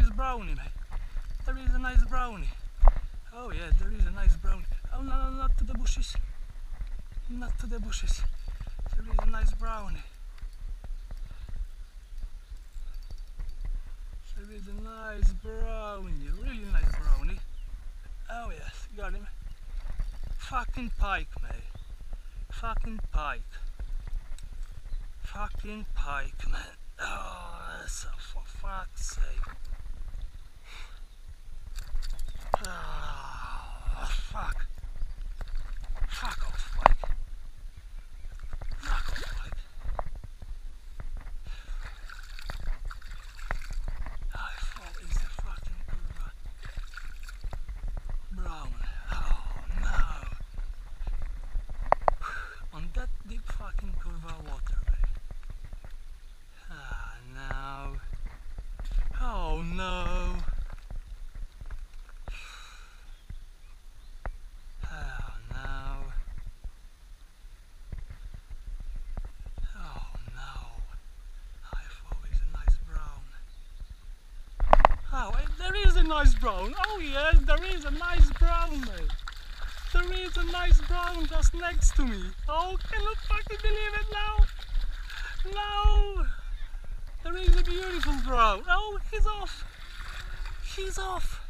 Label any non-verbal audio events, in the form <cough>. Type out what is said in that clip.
nice brownie, mate. There is a nice brownie. Oh yeah, there is a nice brownie. Oh no, no, not to the bushes. Not to the bushes. There is a nice brownie. There is a nice brownie, really nice brownie. Oh yes, got him. Fucking pike, mate. Fucking pike. Fucking pike, man. Oh, that's so for fuck's sake. Oh, fuck. Fuck off, Mike. Fuck off, Mike. I thought it's a fucking. Brown. Oh no. <sighs> On that deep fucking curva waterway. Ah no. Oh no. Oh no. Oh no. I thought it was a nice brown. Oh, eh, there is nice brown. Oh yes, there is a nice brown. There is a nice brown just next to me. Oh, cannot fucking believe it now. No. There is a beautiful brown. Oh, he's off. He's off.